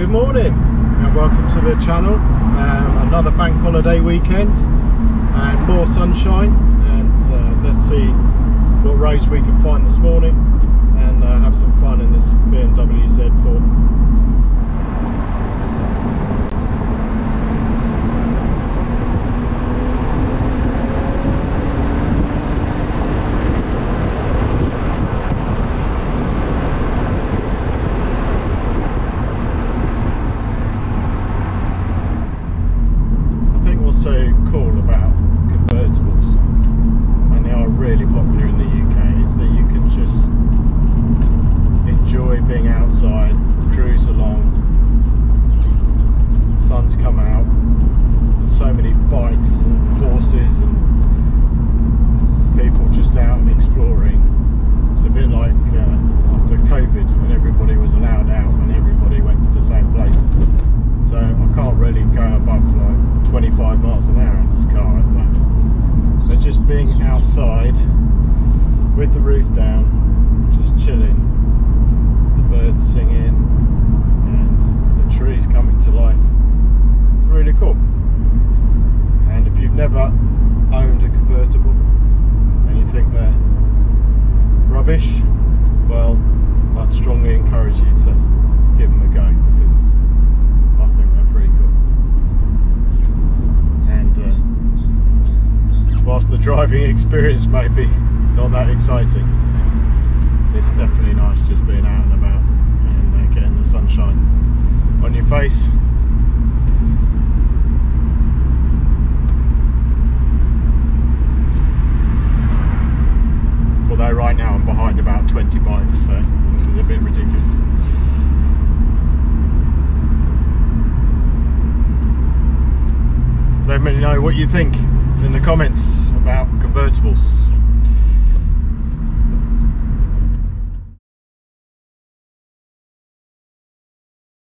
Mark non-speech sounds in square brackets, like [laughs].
morning and welcome to the channel. Um, another bank holiday weekend and more sunshine and uh, let's see what race we can find this morning and uh, have some fun in this BMW Z4. I think what's so cool about convertibles, and they are really popular in the UK, is that you can just enjoy being outside, cruise along, sun's come out, so many bikes and horses and people just out and exploring. It's a bit like uh, after COVID when everybody was allowed out and everybody went to the same places. So I can't really go above like 25 miles an hour in this car at the moment. But just being outside with the roof down, just chilling, the birds singing, and the trees coming to life. It's really cool. Never owned a convertible and you think they're rubbish, well, I'd strongly encourage you to give them a go because I think they're pretty cool. And uh, whilst the driving [laughs] experience may be not that exciting, it's definitely nice just being out and about and uh, getting the sunshine on your face. Although right now I'm behind about 20 bikes, so this is a bit ridiculous. Let me know what you think in the comments about convertibles.